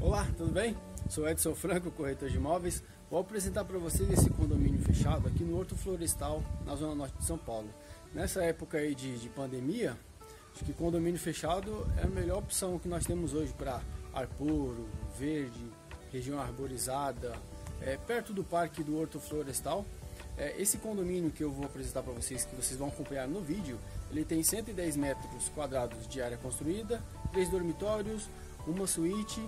Olá, tudo bem? Sou Edson Franco, corretor de imóveis. Vou apresentar para vocês esse condomínio fechado aqui no Horto Florestal, na zona norte de São Paulo. Nessa época aí de, de pandemia, acho que condomínio fechado é a melhor opção que nós temos hoje para ar puro, verde, região arborizada, é, perto do parque do Horto Florestal. É, esse condomínio que eu vou apresentar para vocês, que vocês vão acompanhar no vídeo, ele tem 110 metros quadrados de área construída, três dormitórios, uma suíte,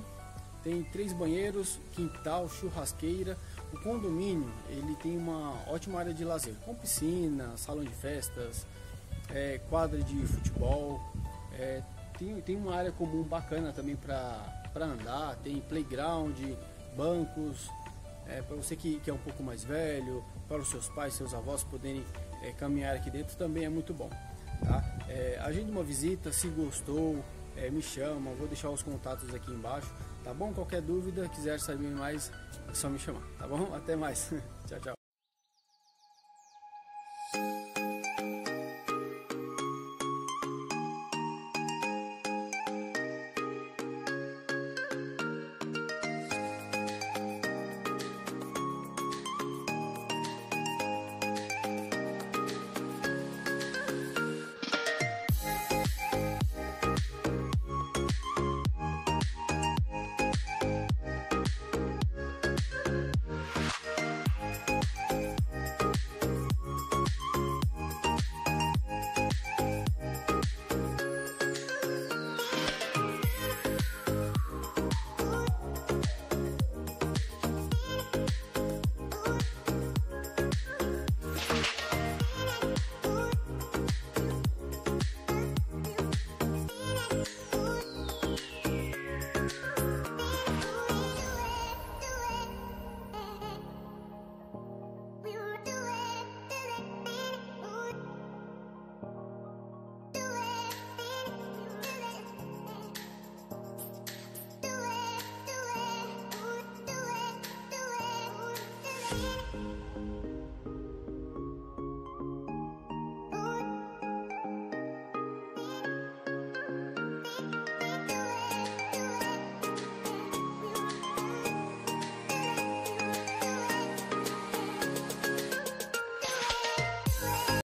tem três banheiros, quintal, churrasqueira. O condomínio ele tem uma ótima área de lazer, com piscina, salão de festas, é, quadra de futebol. É, tem, tem uma área comum bacana também para andar, tem playground, bancos, é, para você que, que é um pouco mais velho, para os seus pais, seus avós poderem é, caminhar aqui dentro também é muito bom. Tá? É, agende uma visita, se gostou, é, me chama, vou deixar os contatos aqui embaixo, tá bom? Qualquer dúvida, quiser saber mais, é só me chamar, tá bom? Até mais, tchau, tchau. Música